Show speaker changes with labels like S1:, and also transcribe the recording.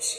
S1: she